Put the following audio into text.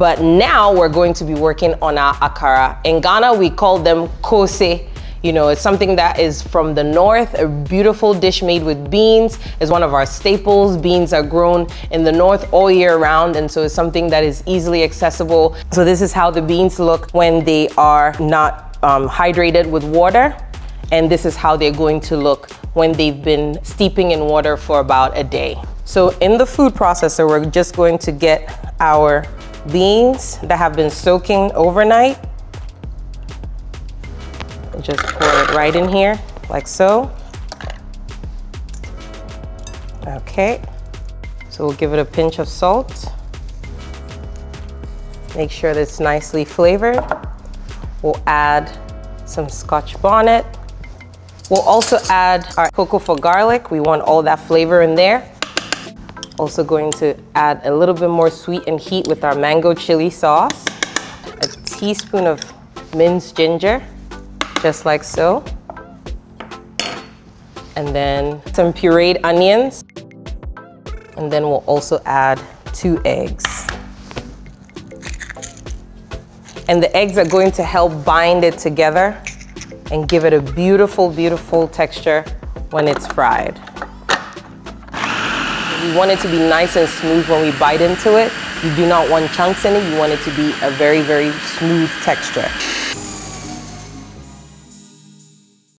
But now we're going to be working on our akara. In Ghana, we call them kose. You know, it's something that is from the north, a beautiful dish made with beans is one of our staples. Beans are grown in the north all year round, and so it's something that is easily accessible. So this is how the beans look when they are not um, hydrated with water. And this is how they're going to look when they've been steeping in water for about a day. So in the food processor, we're just going to get our beans that have been soaking overnight. Just pour it right in here, like so. Okay, so we'll give it a pinch of salt. Make sure that it's nicely flavored. We'll add some scotch bonnet. We'll also add our cocoa for garlic. We want all that flavor in there. Also going to add a little bit more sweet and heat with our mango chili sauce. A teaspoon of minced ginger, just like so. And then some pureed onions. And then we'll also add two eggs. And the eggs are going to help bind it together and give it a beautiful, beautiful texture when it's fried. We want it to be nice and smooth when we bite into it. You do not want chunks in it. You want it to be a very, very smooth texture.